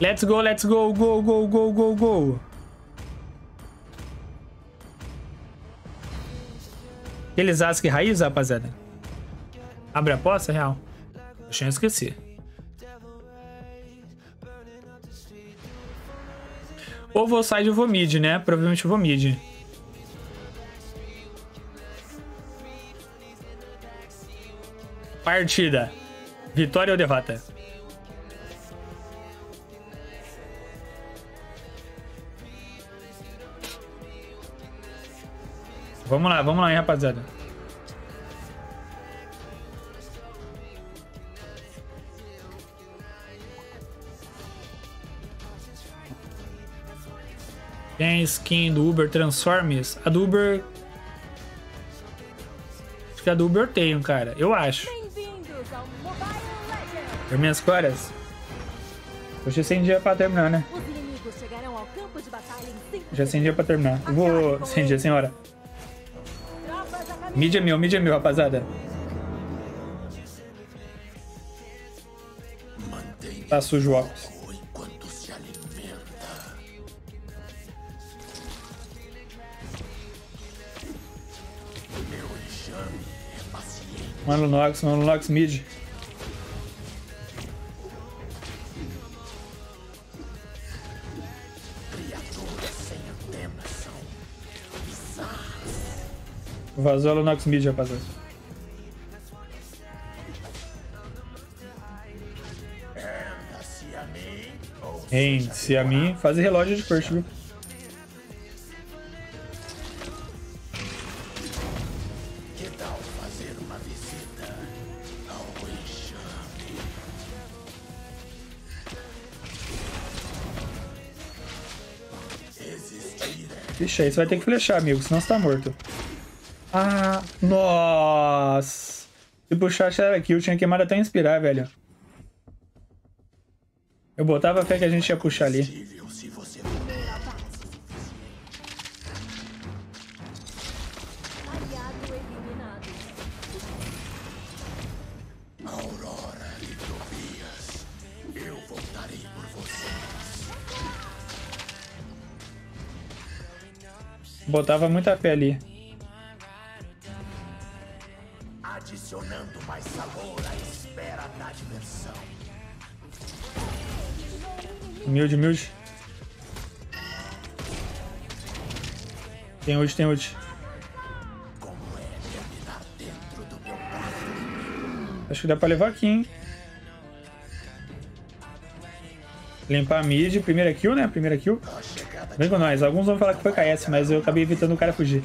Let's go, let's go, go, go, go, go, go. Aqueles Ask raiz, rapaziada. Abre a aposta, real. Deixa eu esquecer. Ou vou side ou vou mid, né? Provavelmente vou mid. Partida. Vitória ou derrota? Vamos lá, vamos lá, hein, rapaziada. Tem skin do Uber Transformers? A do Uber... Acho que a do Uber eu tenho, cara. Eu acho. Por minhas coras. Hoje sem dia pra terminar, né? Já sem dia pra terminar. Eu vou... Sem dia, sem Mídia meu, mídia meu, rapaziada. Tá sujo o óculos. Mano Nox, mano Nox mid. Vazou a Lunox mid, rapaziada. Rende-se a mim. Faz relógio de first, viu? Vixe, aí você vai ter que flechar, amigo, senão você tá morto. Ah, nossa. Se puxar era aqui, eu tinha queimado até inspirar, velho. Eu botava fé que a gente ia puxar ali. Botava muita fé ali. Humilde, humilde. Tem ult, tem ult. Acho que dá pra levar aqui, hein? Limpar a mid, primeira kill, né? Primeira kill. Vem com nós. Alguns vão falar que foi KS, mas eu acabei evitando o cara fugir.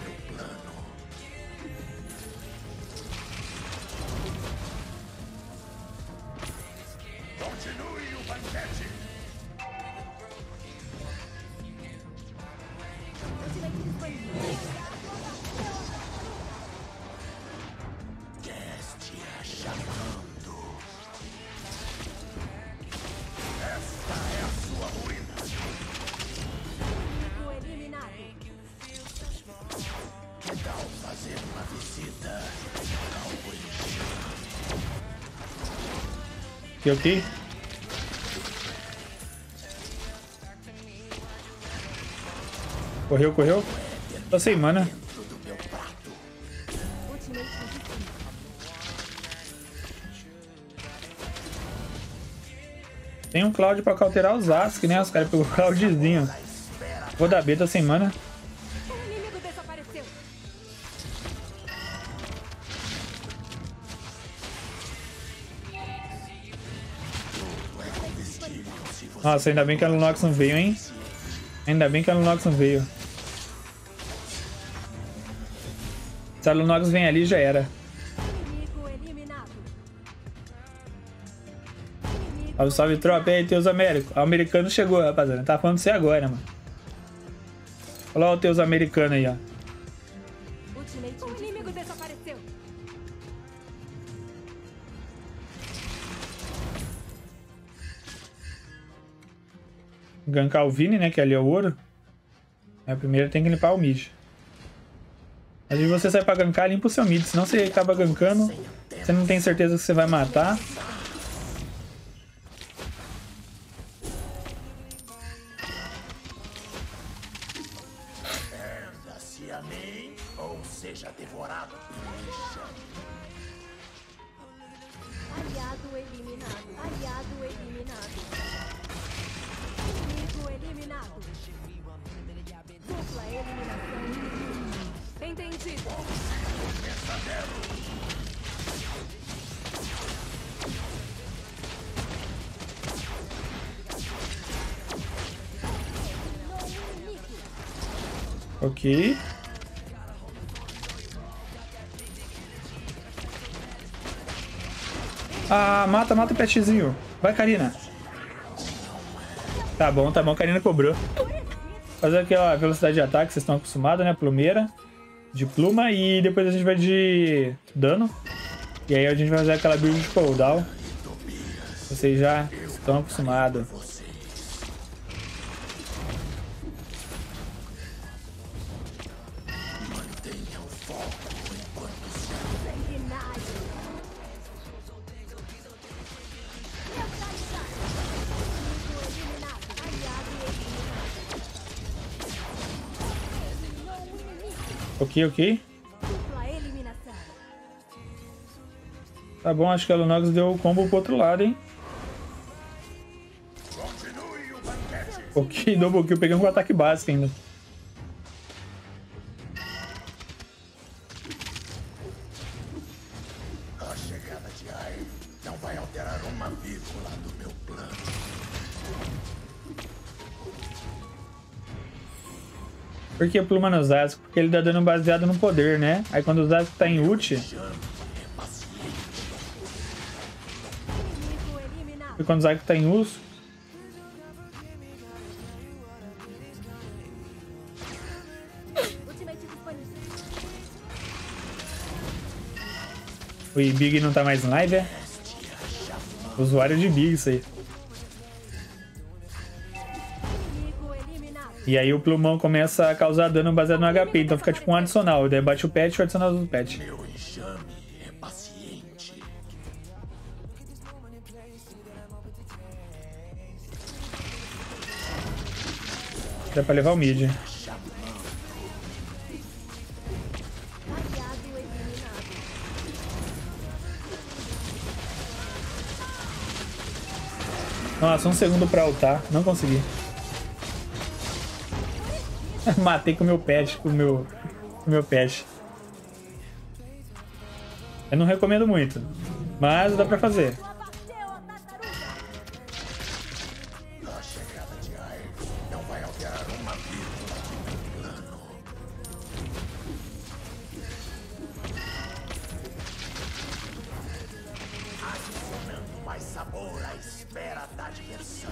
Aqui, ok. Correu, correu. Tô sem mana. Tem um Cloud pra cauterar os Ask, né? Os caras pegou o Cloudzinho. Vou dar B, tô sem mana. Nossa, ainda bem que a Lunox não veio, hein? Ainda bem que a Lunox não veio. Se a Lunox vem ali, já era. Salve, salve, tropa. E aí, Teus Américo. O americano chegou, rapaziada. Tá falando você agora, mano. Olha lá o Teus americano aí, ó. gankar o Vini, né? Que ali é o ouro. É, primeiro tem que limpar o mid. Às vezes você sai pra gankar, limpa o seu mid. Senão você acaba gankando. Você não tem certeza que você vai matar. Ok. Ah, mata, mata o petzinho. Vai, Karina. Tá bom, tá bom. Karina cobrou. Fazer aqui, ó, a velocidade de ataque, vocês estão acostumados, né? Plumeira. De pluma. E depois a gente vai de dano. E aí a gente vai fazer aquela build de cooldown. Vocês já estão acostumados. Inimigo. Ok. Tá bom, acho que a Lunox deu o combo pro outro lado, hein? Ok, double kill. Peguei um ataque básico ainda. Por que pluma no Zasco? Porque ele dá dano baseado no poder, né? Aí quando o Zasco tá em ult, e quando o Zasco tá em disponível. o Big não tá mais em live, é? Usuário de Big, isso aí. E aí o plumão começa a causar dano baseado no HP, então fica tipo um adicional. Daí bate o pet e o adicional do pet. Meu enxame é paciente. Dá pra levar o mid. Nossa, um segundo pra ultar. Não consegui. Matei com o meu pet, com o meu, com meu pet. Eu não recomendo muito, mas dá pra fazer. Sabor à espera da diversão.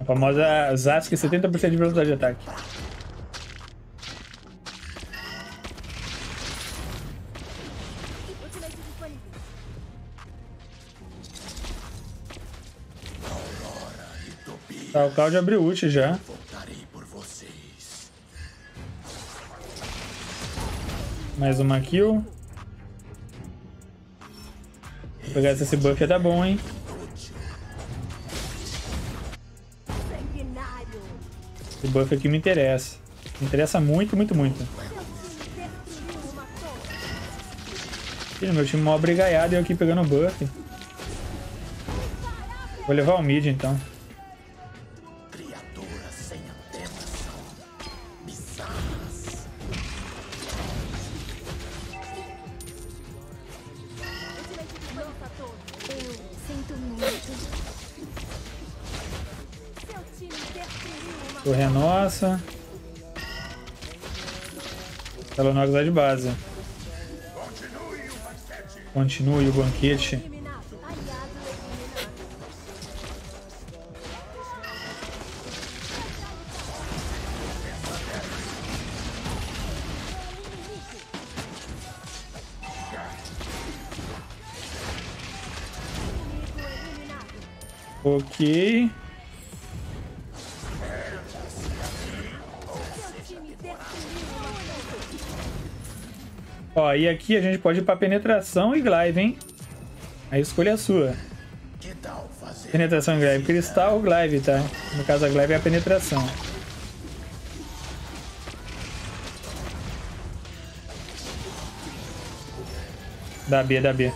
A famosa Zask 70% de velocidade de ataque. Tá, o Cláudio abriu ult já. Mais uma kill. Pegar esse buff, tá bom, hein? Esse buff aqui me interessa. Me interessa muito, muito, muito. Filho, meu time mó brigaiado e eu aqui pegando buff. Vou levar o mid então. Torre é nossa. Telonox vai de base. Continue o banquete. Continue Ó, e aqui a gente pode ir pra penetração e glaive, hein? A escolha é sua. Penetração e glaive. Cristal ou glaive, tá? No caso, a glaive é a penetração. Da B, da B.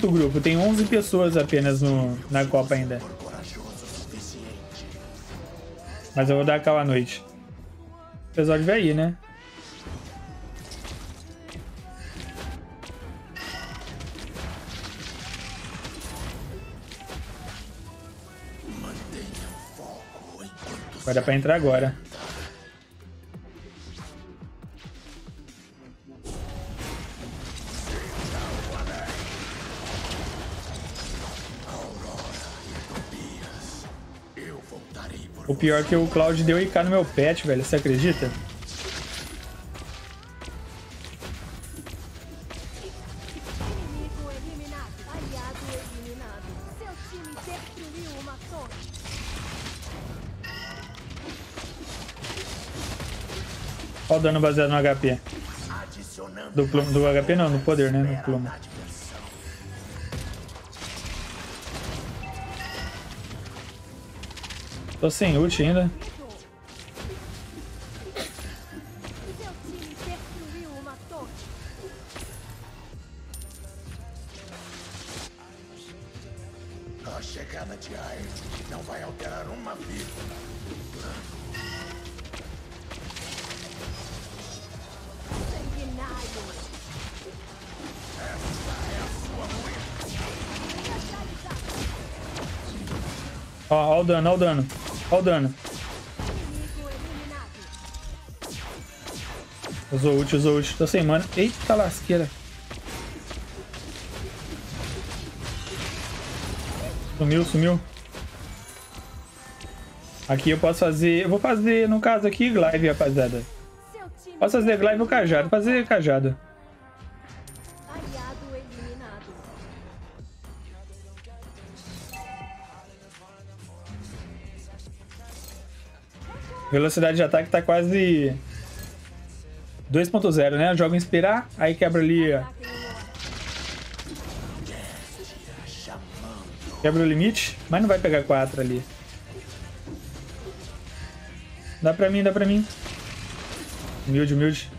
Muito grupo, tem 11 pessoas apenas no... na Copa ainda. Mas eu vou dar aquela noite. O episódio vai aí, né? Vai dar pra entrar agora. Pior que o Cloud deu IK no meu pet, velho. Você acredita? Olha o dano baseado no HP. Do, do HP não, no poder, né? No pluma. Tô sem ult ainda. Seu time destruiu uma torre. A chegada de Air não vai alterar uma vírgula. Ó, ó o dano, ó o dano. Ó o dano. Usou ult, usou ult. Tô sem mana. Eita lasqueira. Sumiu, sumiu. Aqui eu posso fazer... Eu vou fazer, no caso aqui, glaive, rapaziada. Posso fazer glaive ou cajado. Fazer cajado. Velocidade de ataque tá quase 2.0, né? Joga inspirar, aí quebra ali, quebra o limite, mas não vai pegar 4 ali. Dá pra mim, dá pra mim. Humilde, humilde.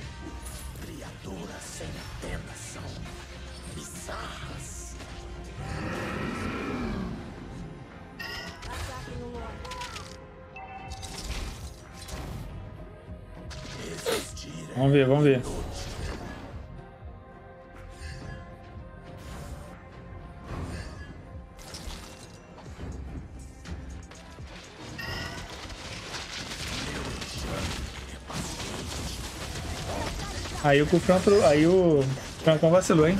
Ver, vamos ver. Aí o confronto, aí o Francão vacilou, hein?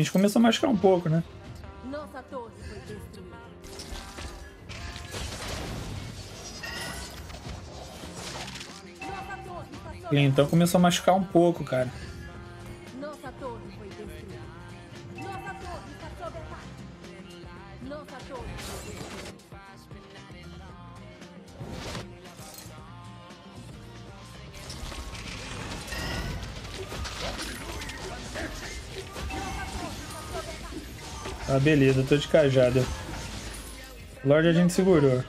O cliente começou a machucar um pouco, né? Nossa torre foi destruída. Então começou a machucar um pouco, cara. Ah, beleza, tô de cajada. Lorde a gente segurou.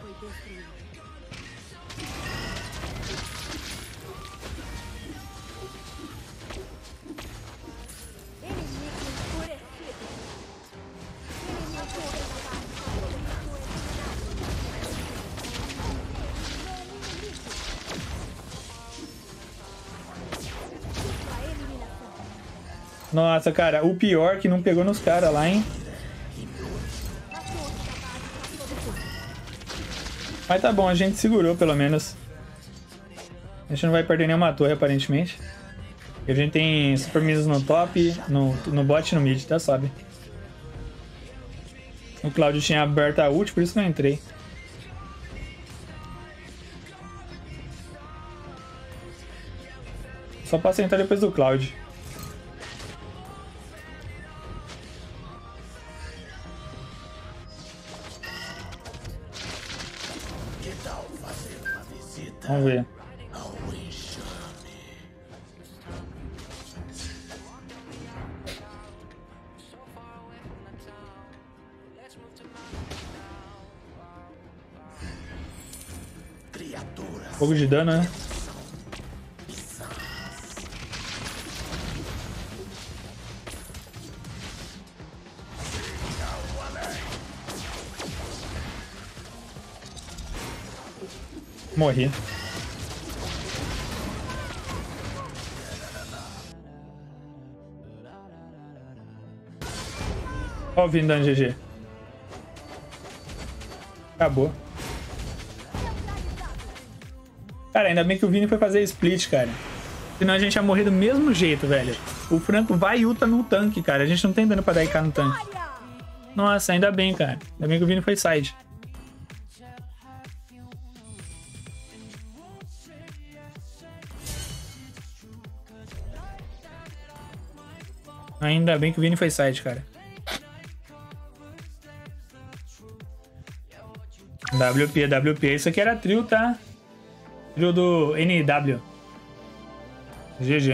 Nossa, cara, o pior que não pegou nos caras lá, hein? Mas tá bom, a gente segurou pelo menos. A gente não vai perder nenhuma torre, aparentemente. E a gente tem super minas no top, no, no bot e no mid, tá? Sabe? O Claudio tinha aberto a ult, por isso eu entrei. Só pra entrar depois do Cloud. Vamos ver. Fogo de dano, né? Morri. Ó o Vini dando GG. Acabou. Cara, ainda bem que o Vini foi fazer split, cara. Senão a gente ia morrer do mesmo jeito, velho. O Franco vai e ulta no tanque, cara. A gente não tem dano pra dar IK no tanque. Nossa, ainda bem, cara. Ainda bem que o Vini foi side. Ainda bem que o Vini foi side, cara. WP, WP. Isso aqui era trio, tá? Trio do NW. GG.